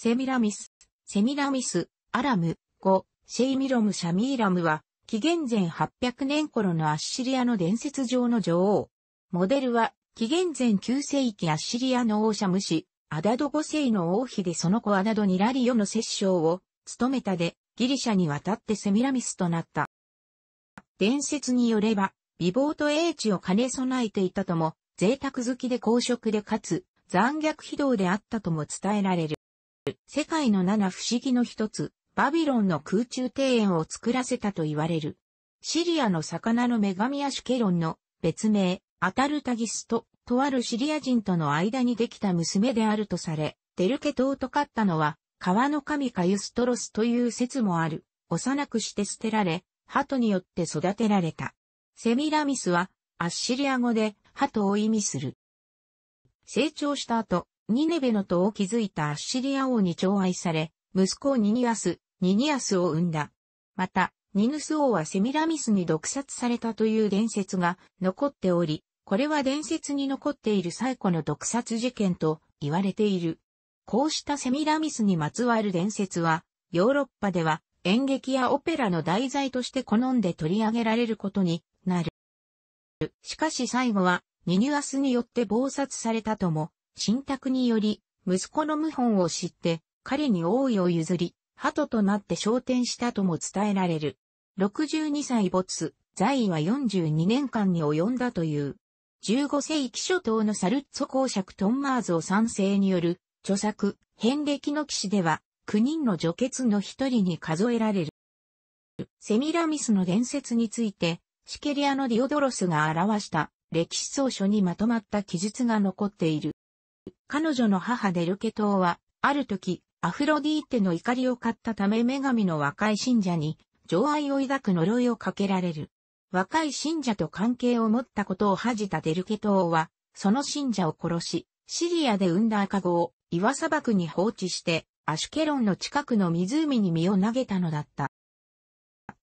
セミラミス、セミラミス、アラム、語、シェイミロム・シャミーラムは、紀元前800年頃のアッシリアの伝説上の女王。モデルは、紀元前9世紀アッシリアの王者ムシ、アダド5世の王妃でその子アダドニラリオの摂政を務めたで、ギリシャに渡ってセミラミスとなった。伝説によれば、美貌と英知を兼ね備えていたとも、贅沢好きで公職でかつ、残虐非道であったとも伝えられる。世界の七不思議の一つ、バビロンの空中庭園を作らせたと言われる。シリアの魚の女神アシュケロンの別名、アタルタギスと、とあるシリア人との間にできた娘であるとされ、デルケ島と勝ったのは、川の神カユストロスという説もある。幼くして捨てられ、鳩によって育てられた。セミラミスは、アッシリア語で、鳩を意味する。成長した後、ニネベの塔を築いたアッシリア王に寵愛され、息子ニニアス、ニニアスを生んだ。また、ニヌス王はセミラミスに毒殺されたという伝説が残っており、これは伝説に残っている最古の毒殺事件と言われている。こうしたセミラミスにまつわる伝説は、ヨーロッパでは演劇やオペラの題材として好んで取り上げられることになる。しかし最後は、ニニアスによって暴殺されたとも信託により、息子の謀反を知って、彼に王位を譲り、鳩となって昇天したとも伝えられる。62歳没、在位は42年間に及んだという。15世紀初頭のサルッツォ公爵トンマーゾー三世による著作、変歴の騎士では、9人の女傑の一人に数えられる。セミラミスの伝説について、シケリアのディオドロスが表した歴史草書にまとまった記述が残っている。彼女の母デルケ島は、ある時、アフロディーテの怒りを買ったため女神の若い信者に、情愛を抱く呪いをかけられる。若い信者と関係を持ったことを恥じたデルケ島は、その信者を殺し、シリアで産んだ赤子を岩砂漠に放置して、アシュケロンの近くの湖に身を投げたのだった。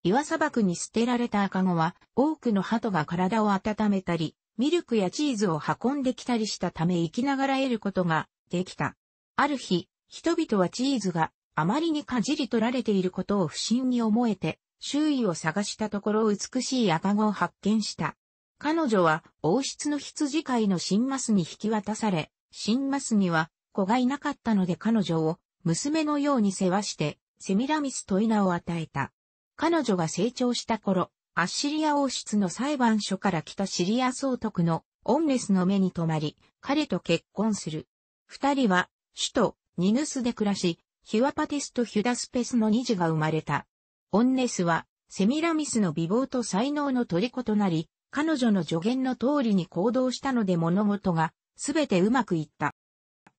岩砂漠に捨てられた赤子は、多くの鳩が体を温めたり、ミルクやチーズを運んできたりしたため生きながら得ることができた。ある日、人々はチーズがあまりにかじり取られていることを不審に思えて、周囲を探したところ美しい赤子を発見した。彼女は王室の羊飼いのシンマスに引き渡され、シンマスには子がいなかったので彼女を娘のように世話してセミラミスと稲を与えた。彼女が成長した頃、アッシリア王室の裁判所から来たシリア総督のオンネスの目に留まり、彼と結婚する。二人は、首都、ニヌスで暮らし、ヒュアパティスとヒュダスペスの二児が生まれた。オンネスは、セミラミスの美貌と才能の虜となり、彼女の助言の通りに行動したので物事が、すべてうまくいった。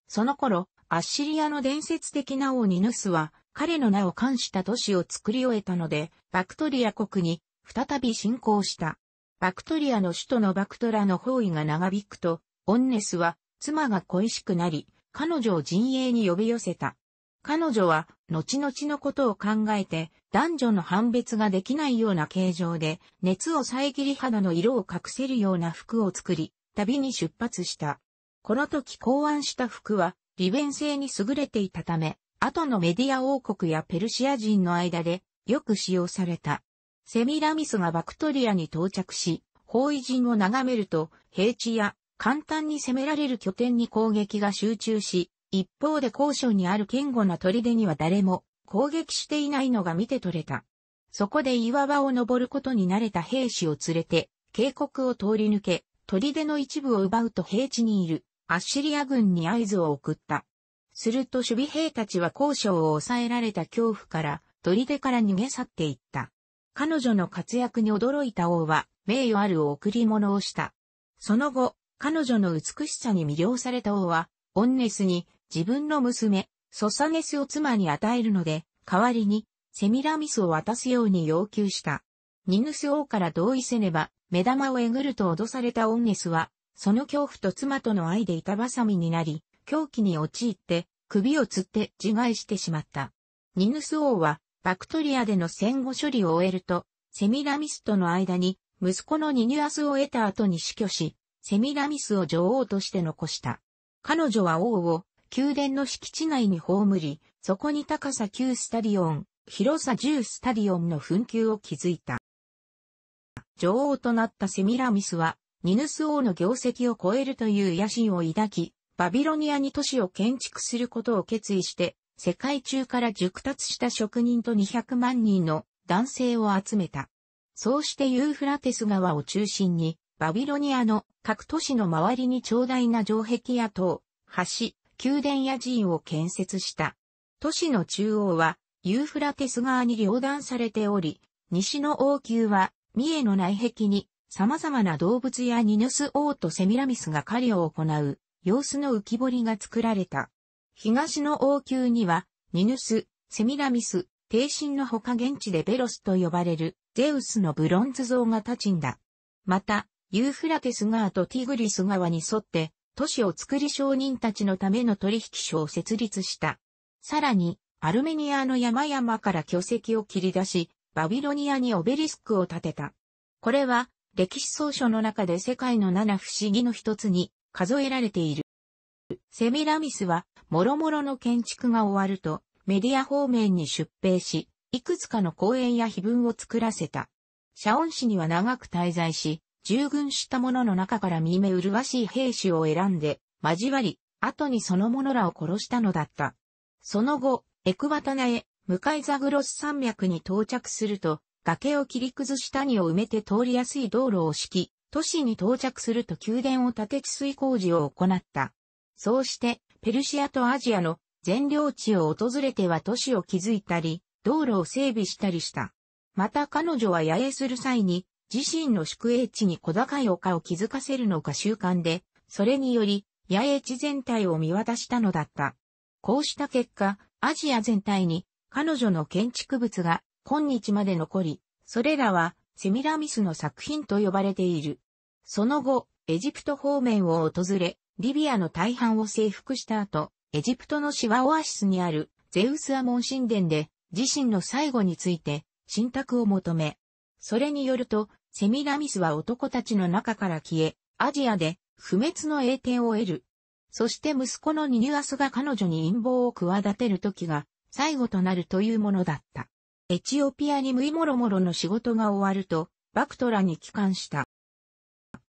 その頃、アッシリアの伝説的な王ニヌスは、彼の名を冠した都市を作り終えたので、バクトリア国に再び侵攻した。バクトリアの首都のバクトラの包囲が長引くと、オンネスは妻が恋しくなり、彼女を陣営に呼び寄せた。彼女は、後々のことを考えて、男女の判別ができないような形状で、熱を遮り肌の色を隠せるような服を作り、旅に出発した。この時考案した服は、利便性に優れていたため、後のメディア王国やペルシア人の間で、よく使用された。セミラミスがバクトリアに到着し、包囲陣を眺めると、平地や簡単に攻められる拠点に攻撃が集中し、一方で高所にある堅固な砦には誰も攻撃していないのが見て取れた。そこで岩場を登ることに慣れた兵士を連れて、渓谷を通り抜け、砦の一部を奪うと平地にいるアッシリア軍に合図を送った。すると守備兵たちは交渉を抑えられた恐怖から、砦から逃げ去っていった。彼女の活躍に驚いた王は、名誉ある贈り物をした。その後、彼女の美しさに魅了された王は、オンネスに自分の娘、ソサネスを妻に与えるので、代わりにセミラミスを渡すように要求した。ニヌス王から同意せねば、目玉をえぐると脅されたオンネスは、その恐怖と妻との愛で板挟みになり、狂気に陥って首を吊って自害してしまった。ニヌス王はバクトリアでの戦後処理を終えると、セミラミスとの間に息子のニニュアスを得た後に死去し、セミラミスを女王として残した。彼女は王を宮殿の敷地内に葬り、そこに高さ9スタディオン、広さ10スタディオンの墳丘を築いた。女王となったセミラミスは、ニヌス王の業績を超えるという野心を抱き、バビロニアに都市を建築することを決意して、世界中から熟達した職人と200万人の男性を集めた。そうしてユーフラテス川を中心に、バビロニアの各都市の周りに長大な城壁や塔、橋、宮殿や寺院を建設した。都市の中央はユーフラテス川に両断されており、西の王宮は三重の内壁に様々な動物やニヌス王とセミラミスが狩りを行う様子の浮き彫りが作られた。東の王宮にはニヌス、セミラミス、帝神の他現地でベロスと呼ばれるゼウスのブロンズ像が立ちんだ。また、ユーフラテス川とティグリス川に沿って都市を作り商人たちのための取引所を設立した。さらに、アルメニアの山々から巨石を切り出し、バビロニアにオベリスクを建てた。これは、歴史総書の中で世界の七不思議の一つに数えられている。セミラミスは、諸々の建築が終わると、メディア方面に出兵し、いくつかの公園や碑文を作らせた。シャオン市には長く滞在し、従軍した者の中から見目麗しい兵士を選んで、交わり、後にその者らを殺したのだった。その後、エクバタナへ、向かいザグロス山脈に到着すると、崖を切り崩し谷を埋めて通りやすい道路を敷き、都市に到着すると宮殿を建て治水工事を行った。そうして、ペルシアとアジアの全領地を訪れては都市を築いたり、道路を整備したりした。また彼女は野営する際に、自身の宿営地に小高い丘を築かせるのが習慣で、それにより、野営地全体を見渡したのだった。こうした結果、アジア全体に彼女の建築物が今日まで残り、それらはセミラミスの作品と呼ばれている。その後、エジプト方面を訪れ、リビアの大半を征服した後、エジプトのシワオアシスにあるゼウスアモン神殿で自身の最後について信託を求め、それによると、セミラミスは男たちの中から消え、アジアで不滅の栄転を得る。そして息子のニニュアスが彼女に陰謀を企てる時が最後となるというものだった。エチオピアに無意もろもろの仕事が終わると、バクトラに帰還した。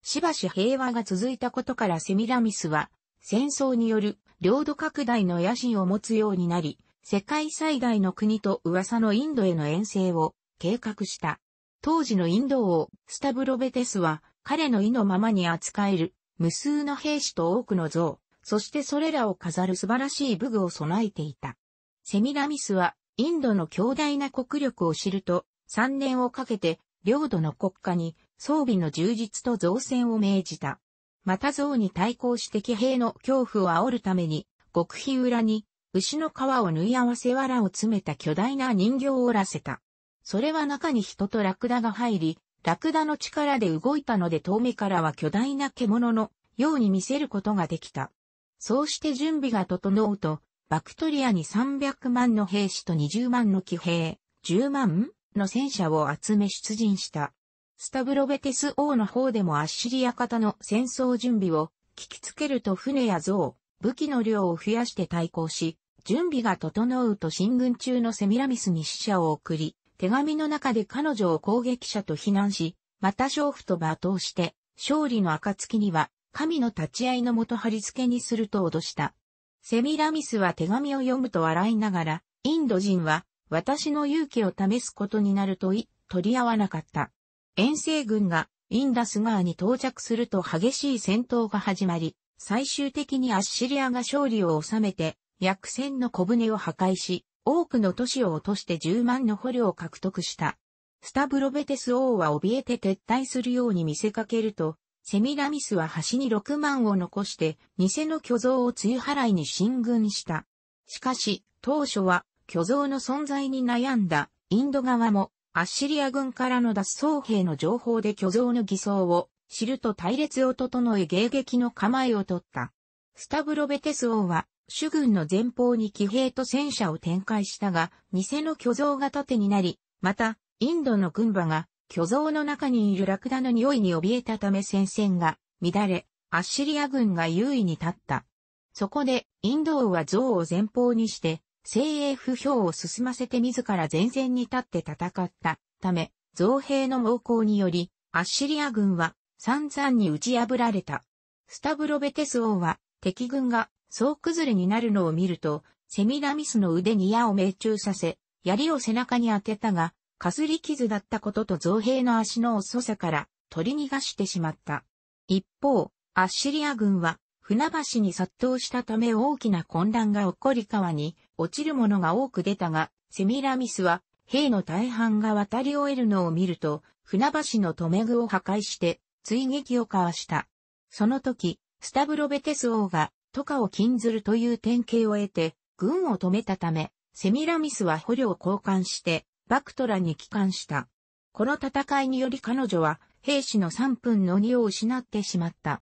しばし平和が続いたことからセミラミスは、戦争による領土拡大の野心を持つようになり、世界最大の国と噂のインドへの遠征を計画した。当時のインド王、スタブロベテスは、彼の意のままに扱える、無数の兵士と多くの像、そしてそれらを飾る素晴らしい武具を備えていた。セミラミスは、インドの強大な国力を知ると、3年をかけて、領土の国家に装備の充実と造船を命じた。また像に対抗して騎兵の恐怖を煽るために、極秘裏に、牛の皮を縫い合わせ藁を詰めた巨大な人形を折らせた。それは中に人とラクダが入り、ラクダの力で動いたので遠目からは巨大な獣のように見せることができた。そうして準備が整うと、バクトリアに300万の兵士と20万の騎兵、10万の戦車を集め出陣した。スタブロベテス王の方でもアッシリア型の戦争準備を聞きつけると船や像、武器の量を増やして対抗し、準備が整うと進軍中のセミラミスに死者を送り、手紙の中で彼女を攻撃者と非難し、また娼婦と罵倒して、勝利の暁には神の立ち会いのもと貼り付けにすると脅した。セミラミスは手紙を読むと笑いながら、インド人は私の勇気を試すことになると言い取り合わなかった。遠征軍がインダス川に到着すると激しい戦闘が始まり、最終的にアッシリアが勝利を収めて、約千の小舟を破壊し、多くの都市を落として10万の捕虜を獲得した。スタブロベテス王は怯えて撤退するように見せかけると、セミラミスは橋に6万を残して、偽の巨像を梅雨払いに進軍した。しかし、当初は巨像の存在に悩んだインド側も、アッシリア軍からの脱走兵の情報で巨像の偽装を知ると隊列を整え迎撃の構えを取った。スタブロベテス王は、主軍の前方に騎兵と戦車を展開したが、偽の巨像が盾になり、また、インドの軍馬が巨像の中にいるラクダの匂いに怯えたため戦線が乱れ、アッシリア軍が優位に立った。そこで、インド王は像を前方にして、精鋭不評を進ませて自ら前線に立って戦ったため、造兵の猛攻により、アッシリア軍は散々に打ち破られた。スタブロベテス王は敵軍が総崩れになるのを見ると、セミラミスの腕に矢を命中させ、槍を背中に当てたが、かすり傷だったことと造兵の足の遅さから取り逃がしてしまった。一方、アッシリア軍は船橋に殺到したため大きな混乱が起こり川に落ちるものが多く出たが、セミラミスは兵の大半が渡り終えるのを見ると、船橋の留め具を破壊して追撃を交わした。その時、スタブロベテス王がトカを禁ずるという典型を得て、軍を止めたため、セミラミスは捕虜を交換して、バクトラに帰還した。この戦いにより彼女は兵士の3分の2を失ってしまった。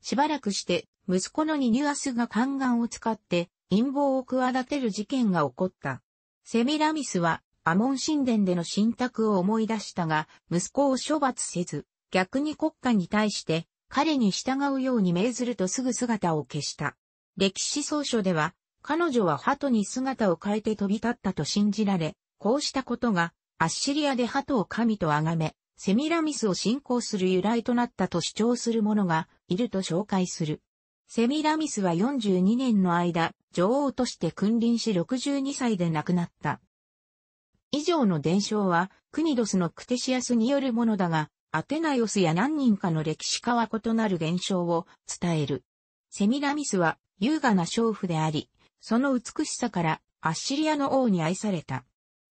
しばらくして、息子のニニュアスが宦官を使って陰謀を企てる事件が起こった。セミラミスはアモン神殿での信託を思い出したが、息子を処罰せず、逆に国家に対して彼に従うように命ずるとすぐ姿を消した。歴史総書では、彼女は鳩に姿を変えて飛び立ったと信じられ、こうしたことがアッシリアで鳩を神と崇め、セミラミスを信仰する由来となったと主張する者がいると紹介する。セミラミスは42年の間、女王として君臨し62歳で亡くなった。以上の伝承は、クニドスのクテシアスによるものだが、アテナイオスや何人かの歴史家は異なる現象を伝える。セミラミスは優雅な娼婦であり、その美しさからアッシリアの王に愛された。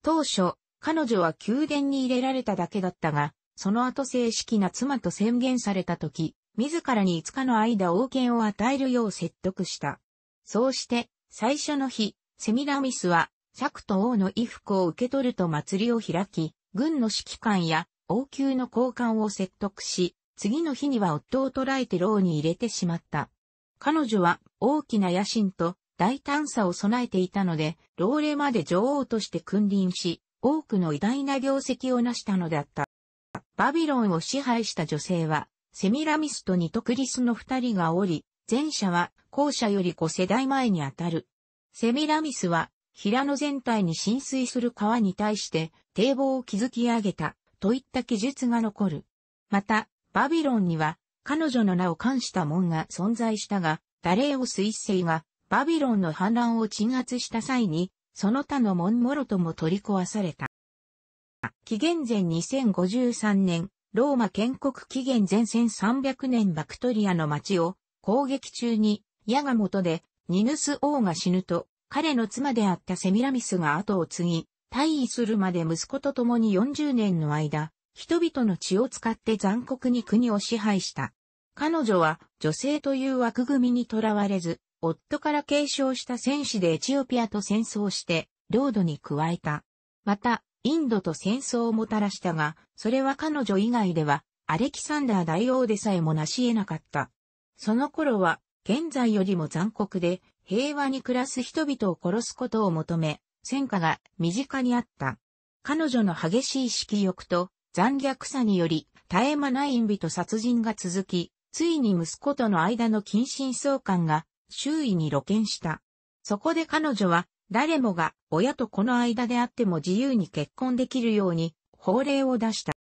当初、彼女は宮殿に入れられただけだったが、その後正式な妻と宣言された時、自らに5日の間王権を与えるよう説得した。そうして、最初の日、セミラミスは、釈と王の衣服を受け取ると祭りを開き、軍の指揮官や王宮の交換を説得し、次の日には夫を捕らえて牢に入れてしまった。彼女は大きな野心と大胆さを備えていたので、老齢まで女王として君臨し、多くの偉大な業績を成したのであった。バビロンを支配した女性は、セミラミスとニトクリスの二人がおり、前者は後者より5世代前にあたる。セミラミスは、平野全体に浸水する川に対して堤防を築き上げたといった記述が残る。また、バビロンには彼女の名を冠した門が存在したが、ダレオス一世がバビロンの反乱を鎮圧した際に、その他の門もろとも取り壊された。紀元前2053年、ローマ建国紀元前1300年バクトリアの町を攻撃中に矢が元でニヌス王が死ぬと彼の妻であったセミラミスが後を継ぎ、退位するまで息子と共に40年の間、人々の血を使って残酷に国を支配した。彼女は女性という枠組みにとらわれず、夫から継承した戦士でエチオピアと戦争して、領土に加えた。また、インドと戦争をもたらしたが、それは彼女以外では、アレキサンダー大王でさえも成し得なかった。その頃は、現在よりも残酷で、平和に暮らす人々を殺すことを求め、戦火が身近にあった。彼女の激しい色欲と残虐さにより、絶え間ない陰美と殺人が続き、ついに息子との間の近親相関が周囲に露見した。そこで彼女は誰もが親と子の間であっても自由に結婚できるように法令を出した。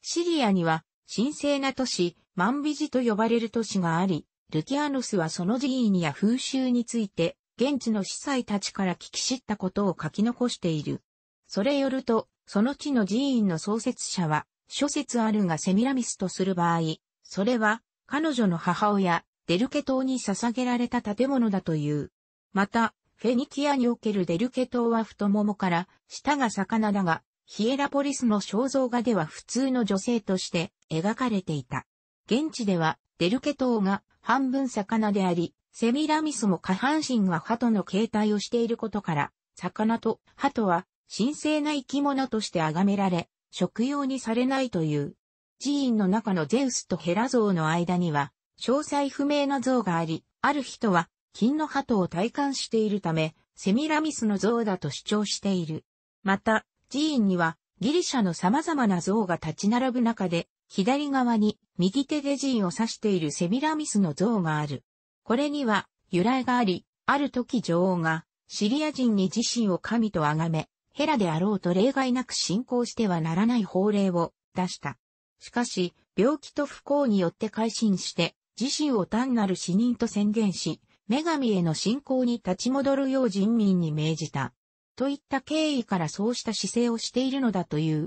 シリアには神聖な都市、マンビジと呼ばれる都市があり、ルキアノスはその寺院や風習について、現地の司祭たちから聞き知ったことを書き残している。それよると、その地の寺院の創設者は、諸説あるがセミラミスとする場合、それは、彼女の母親、デルケ島に捧げられた建物だという。また、フェニキアにおけるデルケ島は太ももから下が魚だが、ヒエラポリスの肖像画では普通の女性として描かれていた。現地ではデルケ島が半分魚であり、セミラミスも下半身が鳩の形態をしていることから、魚と鳩は神聖な生き物として崇められ、食用にされないという。寺院の中のゼウスとヘラ像の間には、詳細不明な像があり、ある人は金の鳩を体感しているため、セミラミスの像だと主張している。また、寺院にはギリシャの様々な像が立ち並ぶ中で、左側に右手で陣を指しているセミラミスの像がある。これには由来があり、ある時女王がシリア人に自身を神と崇め、ヘラであろうと例外なく信仰してはならない法令を出した。しかし、病気と不幸によって改心して、自身を単なる死人と宣言し、女神への信仰に立ち戻るよう人民に命じた。といった経緯からそうした姿勢をしているのだという。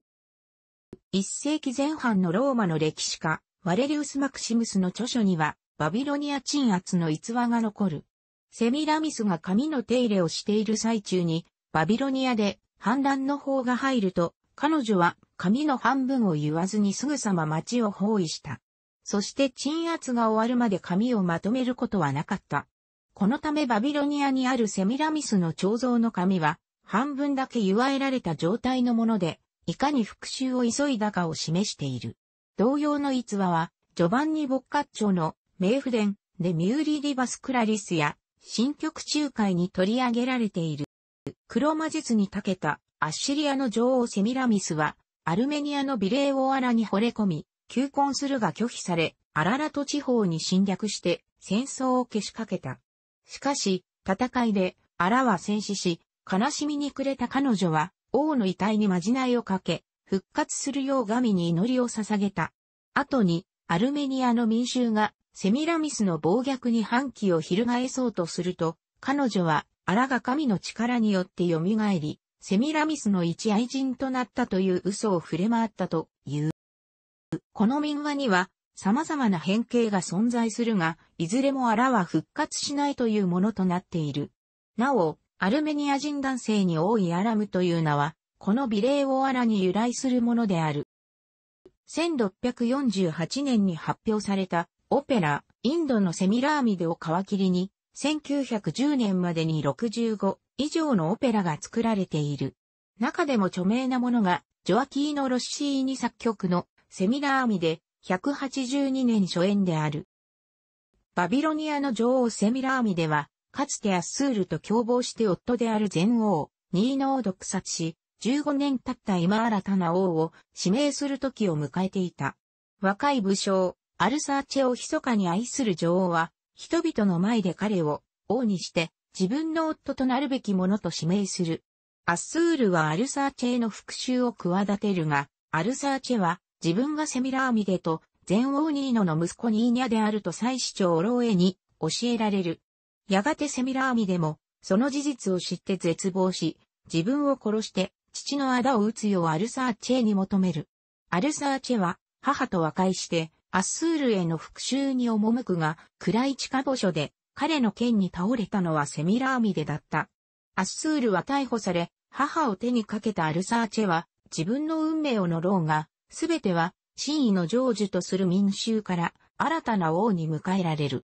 一世紀前半のローマの歴史家、ワレリウス・マクシムスの著書には、バビロニア鎮圧の逸話が残る。セミラミスが神の手入れをしている最中に、バビロニアで反乱の法が入ると、彼女は紙の半分を言わずにすぐさま町を包囲した。そして鎮圧が終わるまで紙をまとめることはなかった。このためバビロニアにあるセミラミスの彫像の紙は、半分だけ祝えられた状態のもので、いかに復讐を急いだかを示している。同様の逸話は、ジョバンニ・ボッカッチョの名譜伝でミューリ・リバス・クラリスや新曲中会に取り上げられている。黒魔術に長けたアッシリアの女王セミラミスはアルメニアのビレーオアラに惚れ込み、求婚するが拒否され、アララト地方に侵略して戦争をけしかけた。しかし、戦いでアラは戦死し、悲しみに暮れた彼女は王の遺体にまじないをかけ、復活するよう神に祈りを捧げた。後に、アルメニアの民衆がセミラミスの暴虐に反旗を翻そうとすると、彼女は、アラが神の力によって蘇り、セミラミスの一愛人となったという嘘を触れ回ったという。この民話には様々な変形が存在するが、いずれもアラは復活しないというものとなっている。なお、アルメニア人男性に多いアラムという名は、このビレーオアラに由来するものである。1648年に発表されたオペラ、インドのセミラーミデを皮切りに、1910年までに65以上のオペラが作られている。中でも著名なものが、ジョアキーノ・ロッシーニ作曲のセミラーミで182年初演である。バビロニアの女王セミラーミでは、かつてアスールと共謀して夫である前王、ニーノを毒殺し、15年経った今新たな王を指名する時を迎えていた。若い武将、アルサーチェを密かに愛する女王は、人々の前で彼を王にして自分の夫となるべきものと指名する。アッスールはアルサーチェへの復讐を企てるが、アルサーチェは自分がセミラーミデと前王ニーノの息子ニーニャであると祭司長オロエに教えられる。やがてセミラーミデもその事実を知って絶望し、自分を殺して父の仇を討つようアルサーチェに求める。アルサーチェは母と和解してアッスールへの復讐に赴くが暗い地下墓所で彼の剣に倒れたのはセミラーミデだった。アッスールは逮捕され、母を手にかけたアルサーチェは、自分の運命を呪うが、すべては、真意の成就とする民衆から、新たな王に迎えられる。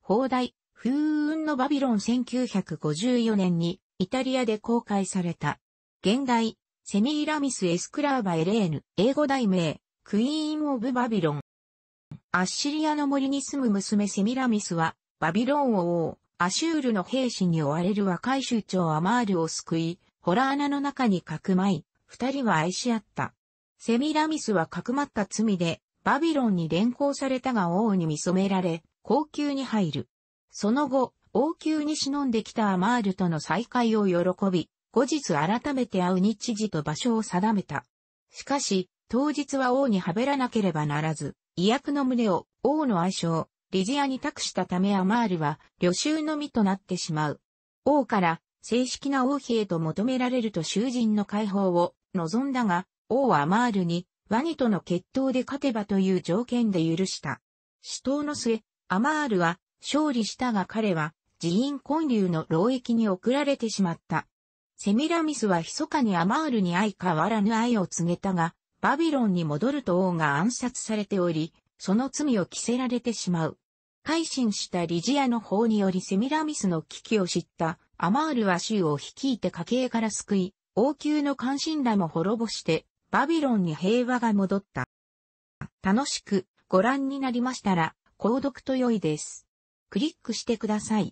放題、風雲のバビロン1954年に、イタリアで公開された。現代、セミーラミス・エスクラーバ・エレーヌ、英語題名、クイーン・オブ・バビロン。アッシリアの森に住む娘セミラミスは、バビロン王、アシュールの兵士に追われる若い酋長アマールを救い、ホラー穴の中にかくまい、二人は愛し合った。セミラミスはかくまった罪で、バビロンに連行されたが王に見初められ、高級に入る。その後、王宮に忍んできたアマールとの再会を喜び、後日改めて会う日時と場所を定めた。しかし、当日は王にはべらなければならず、威訳の胸を王の愛称、リジアに託したためアマールは旅衆のみとなってしまう。王から正式な王妃へと求められると囚人の解放を望んだが、王はアマールにワニとの決闘で勝てばという条件で許した。死闘の末、アマールは勝利したが彼は寺院建立の労役に送られてしまった。セミラミスは密かにアマールに相変わらぬ愛を告げたが、バビロンに戻ると王が暗殺されており、その罪を着せられてしまう。改心したリジアの法によりセミラミスの危機を知ったアマールは州を率いて家計から救い、王宮の関心らも滅ぼしてバビロンに平和が戻った。楽しくご覧になりましたら、購読と良いです。クリックしてください。